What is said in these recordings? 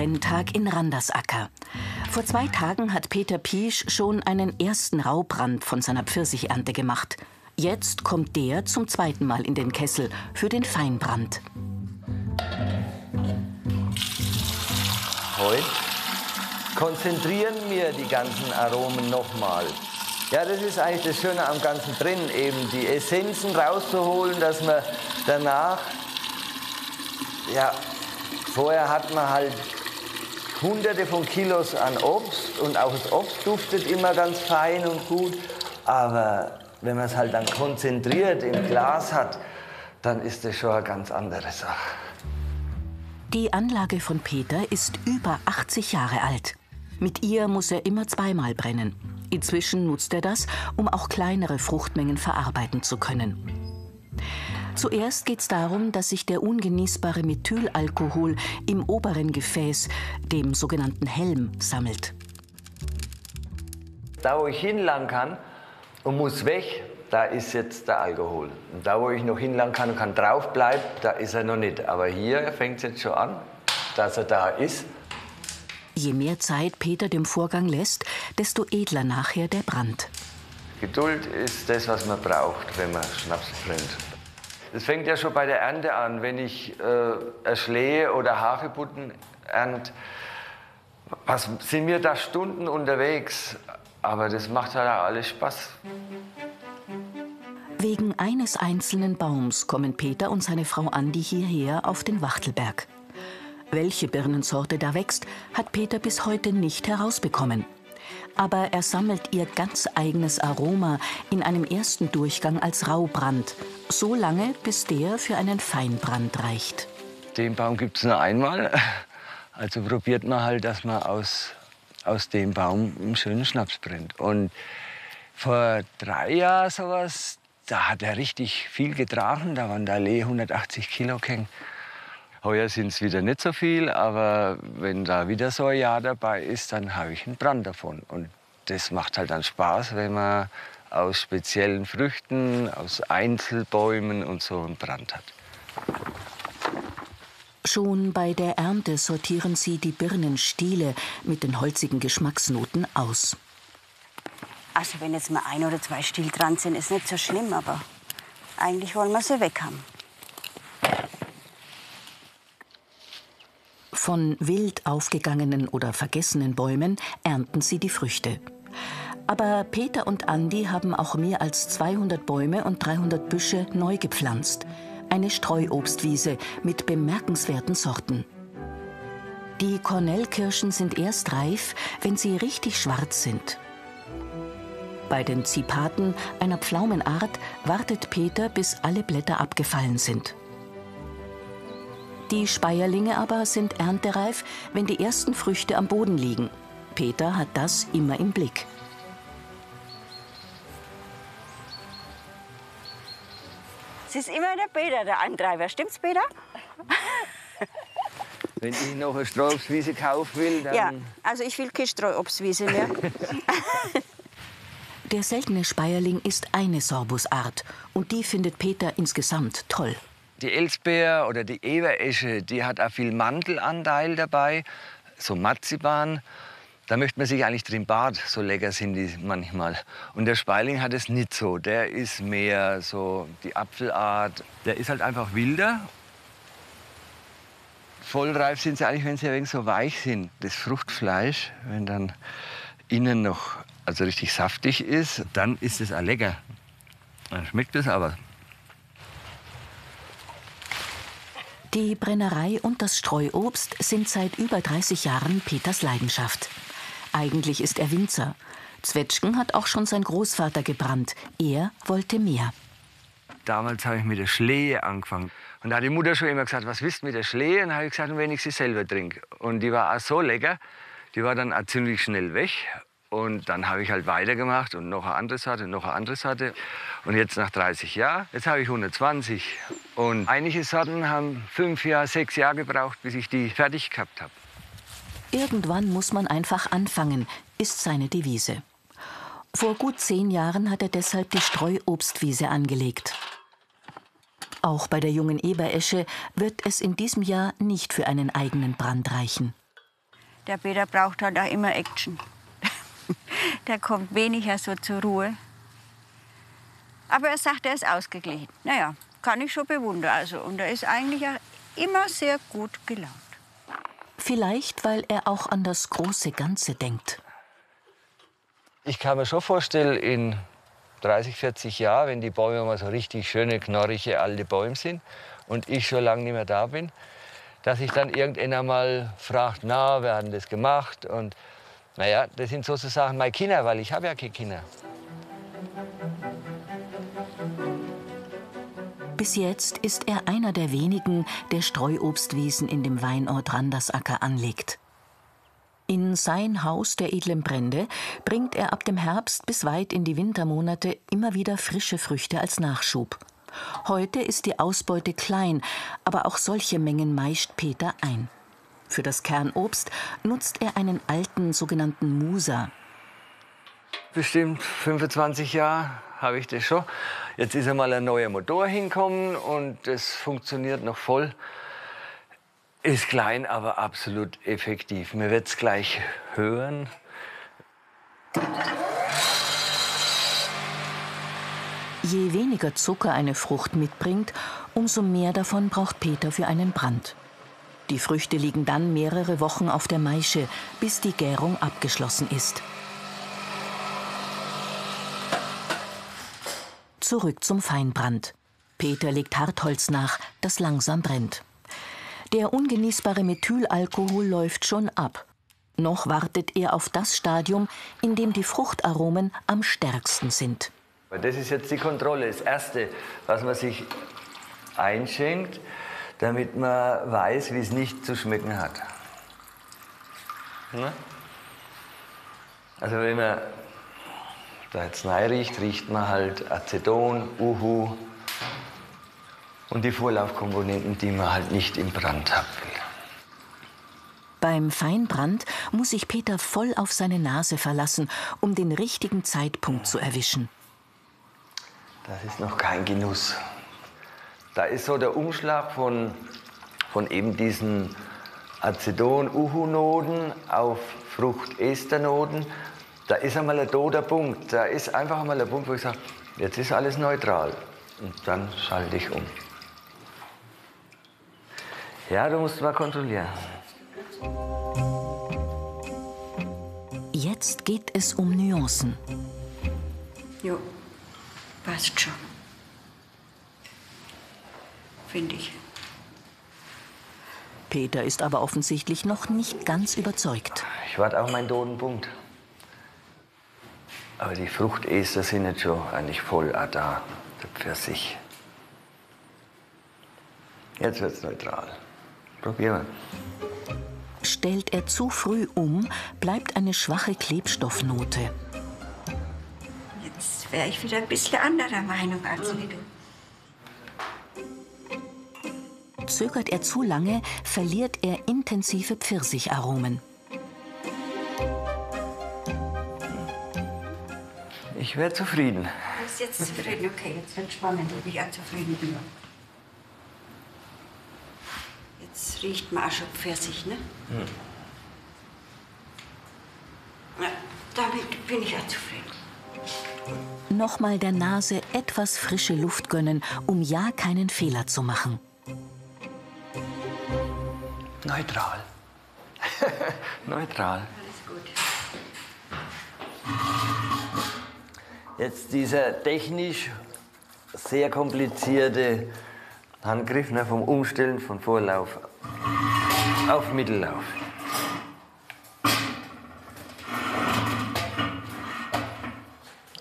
Brenntag in Randersacker. Vor zwei Tagen hat Peter Piesch schon einen ersten Raubrand von seiner Pfirsichernte gemacht. Jetzt kommt der zum zweiten Mal in den Kessel für den Feinbrand. Heute konzentrieren wir die ganzen Aromen nochmal. Ja, das ist eigentlich das Schöne am Ganzen drin, eben die Essenzen rauszuholen, dass man danach, ja, vorher hat man halt hunderte von Kilos an Obst und auch das Obst duftet immer ganz fein und gut, aber wenn man es halt dann konzentriert im Glas hat, dann ist das schon eine ganz andere Sache. Die Anlage von Peter ist über 80 Jahre alt. Mit ihr muss er immer zweimal brennen. Inzwischen nutzt er das, um auch kleinere Fruchtmengen verarbeiten zu können. Zuerst geht es darum, dass sich der ungenießbare Methylalkohol im oberen Gefäß, dem sogenannten Helm, sammelt. Da, wo ich hinlangen kann und muss weg, da ist jetzt der Alkohol. Und da, wo ich noch hinlangen kann und kann draufbleiben, da ist er noch nicht. Aber hier fängt es jetzt schon an, dass er da ist. Je mehr Zeit Peter dem Vorgang lässt, desto edler nachher der Brand. Geduld ist das, was man braucht, wenn man Schnaps brennt. Es fängt ja schon bei der Ernte an. Wenn ich äh, Erschlehe oder Hagebutten ernte, was sind wir da Stunden unterwegs? Aber das macht halt auch alles Spaß. Wegen eines einzelnen Baums kommen Peter und seine Frau Andi hierher auf den Wachtelberg. Welche Birnensorte da wächst, hat Peter bis heute nicht herausbekommen. Aber er sammelt ihr ganz eigenes Aroma in einem ersten Durchgang als Raubrand, so lange, bis der für einen Feinbrand reicht. Den Baum gibt es nur einmal. Also probiert man halt, dass man aus, aus dem Baum einen schönen Schnaps brennt. Und vor drei Jahren sowas, da hat er richtig viel getragen. Da waren da Lee 180 Kilo gehängt. Heuer sind es wieder nicht so viel, aber wenn da wieder so ein Jahr dabei ist, dann habe ich einen Brand davon. Und das macht halt dann Spaß, wenn man aus speziellen Früchten, aus Einzelbäumen und so einen Brand hat. Schon bei der Ernte sortieren sie die Birnenstiele mit den holzigen Geschmacksnoten aus. Also wenn jetzt mal ein oder zwei Stiel dran sind, ist nicht so schlimm, aber eigentlich wollen wir sie weg haben. Von wild aufgegangenen oder vergessenen Bäumen ernten sie die Früchte. Aber Peter und Andi haben auch mehr als 200 Bäume und 300 Büsche neu gepflanzt. Eine Streuobstwiese mit bemerkenswerten Sorten. Die Kornellkirschen sind erst reif, wenn sie richtig schwarz sind. Bei den Zipaten, einer Pflaumenart, wartet Peter, bis alle Blätter abgefallen sind. Die Speierlinge aber sind erntereif, wenn die ersten Früchte am Boden liegen. Peter hat das immer im Blick. Es ist immer der Peter, der Antreiber. Stimmt's, Peter? Wenn ich noch eine Streuobstwiese kaufen will, dann... Ja, also ich will keine Streuobstwiese mehr. Der seltene Speierling ist eine Sorbusart und die findet Peter insgesamt toll. Die Elsbeer oder die Eberesche, die hat auch viel Mandelanteil dabei, so Marzipan. Da möchte man sich eigentlich drin baden, so lecker sind die manchmal. Und der Speiling hat es nicht so. Der ist mehr so die Apfelart. Der ist halt einfach wilder. Vollreif sind sie eigentlich, wenn sie ein wenig so weich sind. Das Fruchtfleisch, wenn dann innen noch also richtig saftig ist, dann ist es auch lecker. Dann schmeckt es aber. Die Brennerei und das Streuobst sind seit über 30 Jahren Peters Leidenschaft. Eigentlich ist er Winzer. Zwetschgen hat auch schon sein Großvater gebrannt. Er wollte mehr. Damals habe ich mit der Schlehe angefangen. Und da hat die Mutter schon immer gesagt, was willst du mit der Schlehe? Und habe ich gesagt, wenn ich sie selber trinke. Und die war auch so lecker, die war dann auch ziemlich schnell weg. Und dann habe ich halt weitergemacht und noch eine andere Sorte, noch eine andere Sorte. Und jetzt nach 30 Jahren, jetzt habe ich 120. Und einige Sorten haben fünf Jahre, sechs Jahre gebraucht, bis ich die fertig gehabt habe. Irgendwann muss man einfach anfangen, ist seine Devise. Vor gut zehn Jahren hat er deshalb die Streuobstwiese angelegt. Auch bei der jungen Eberesche wird es in diesem Jahr nicht für einen eigenen Brand reichen. Der Peter braucht halt auch immer Action. der kommt weniger so zur Ruhe. Aber er sagt, er ist ausgeglichen. Naja, kann ich schon bewundern. Also, und er ist eigentlich auch immer sehr gut gelaunt. Vielleicht, weil er auch an das große Ganze denkt. Ich kann mir schon vorstellen, in 30, 40 Jahren, wenn die Bäume mal so richtig schöne, knorrige, alte Bäume sind und ich schon lange nicht mehr da bin, dass ich dann irgendwann mal fragt, na, wer hat das gemacht? Und naja, das sind sozusagen meine Kinder, weil ich habe ja keine Kinder. Bis jetzt ist er einer der wenigen, der Streuobstwiesen in dem Weinort Randersacker anlegt. In sein Haus der edlen Brände bringt er ab dem Herbst bis weit in die Wintermonate immer wieder frische Früchte als Nachschub. Heute ist die Ausbeute klein, aber auch solche Mengen meischt Peter ein. Für das Kernobst nutzt er einen alten sogenannten Muser. Bestimmt 25 Jahre habe ich das schon. Jetzt ist einmal ein neuer Motor hinkommen und das funktioniert noch voll. Ist klein, aber absolut effektiv. Man wird es gleich hören. Je weniger Zucker eine Frucht mitbringt, umso mehr davon braucht Peter für einen Brand. Die Früchte liegen dann mehrere Wochen auf der Maische, bis die Gärung abgeschlossen ist. Zurück zum Feinbrand. Peter legt Hartholz nach, das langsam brennt. Der ungenießbare Methylalkohol läuft schon ab. Noch wartet er auf das Stadium, in dem die Fruchtaromen am stärksten sind. Das ist jetzt die Kontrolle, das Erste, was man sich einschenkt, damit man weiß, wie es nicht zu schmecken hat. Ne? Also wenn man da jetzt rein riecht, riecht man halt Aceton, Uhu und die Vorlaufkomponenten, die man halt nicht im Brand haben will. Beim Feinbrand muss sich Peter voll auf seine Nase verlassen, um den richtigen Zeitpunkt zu erwischen. Das ist noch kein Genuss. Da ist so der Umschlag von, von eben diesen Aceton-Uhu-Noten auf Frucht-Ester-Noten. Da ist einmal ein toter Punkt. Da ist einfach einmal ein Punkt, wo ich sage, jetzt ist alles neutral. Und dann schalte ich um. Ja, du musst mal kontrollieren. Jetzt geht es um Nuancen. Jo, passt schon. Finde ich. Peter ist aber offensichtlich noch nicht ganz überzeugt. Ich warte auf meinen toten Punkt. Aber die Fruchtester sind jetzt schon eigentlich voll ah, da, der Pfirsich. Jetzt wird es neutral. Probieren wir. Stellt er zu früh um, bleibt eine schwache Klebstoffnote. Jetzt wäre ich wieder ein bisschen anderer Meinung als du. Zögert er zu lange, verliert er intensive Pfirsicharomen. Ich wäre zufrieden. Du bist jetzt zufrieden. Okay, jetzt wird spannend, ob ich auch zufrieden bin. Jetzt riecht man auch schon Pfirsich, ne? Ja, damit bin ich auch zufrieden. Nochmal der Nase etwas frische Luft gönnen, um ja keinen Fehler zu machen. Neutral. Neutral. Alles gut. Jetzt dieser technisch sehr komplizierte Handgriff ne, vom Umstellen von Vorlauf auf Mittellauf.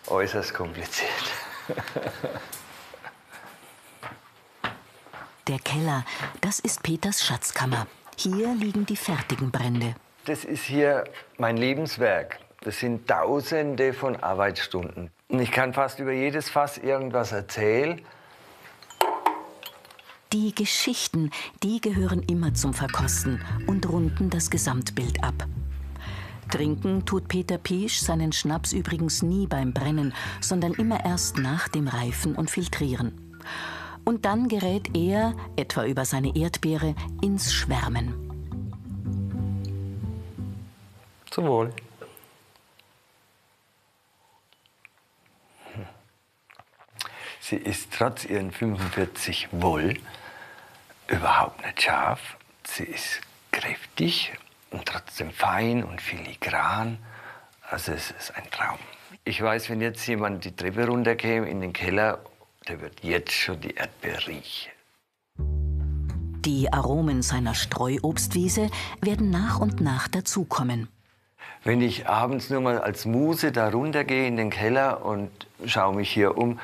Äußerst kompliziert. Der Keller, das ist Peters Schatzkammer. Hier liegen die fertigen Brände. Das ist hier mein Lebenswerk. Das sind Tausende von Arbeitsstunden. Und ich kann fast über jedes Fass irgendwas erzählen. Die Geschichten, die gehören immer zum Verkosten und runden das Gesamtbild ab. Trinken tut Peter Piesch seinen Schnaps übrigens nie beim Brennen, sondern immer erst nach dem Reifen und Filtrieren. Und dann gerät er, etwa über seine Erdbeere, ins Schwärmen. Zum Wohl. Sie ist trotz ihren 45 Woll überhaupt nicht scharf. Sie ist kräftig und trotzdem fein und filigran. Also es ist ein Traum. Ich weiß, wenn jetzt jemand die Treppe runterkäme in den Keller, der wird jetzt schon die Erdbeere riechen. Die Aromen seiner Streuobstwiese werden nach und nach dazukommen. Wenn ich abends nur mal als Muse da runtergehe in den Keller und schaue mich hier um,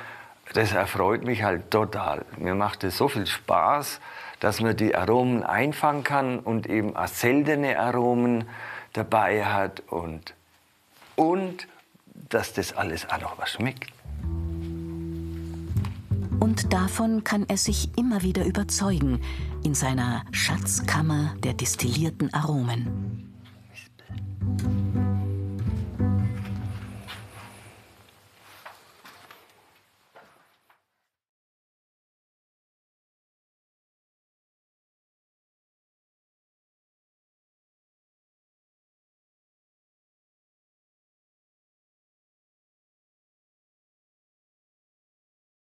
das erfreut mich halt total. Mir macht es so viel Spaß, dass man die Aromen einfangen kann und eben auch seltene Aromen dabei hat und, und dass das alles auch noch was schmeckt. Und davon kann er sich immer wieder überzeugen in seiner Schatzkammer der destillierten Aromen.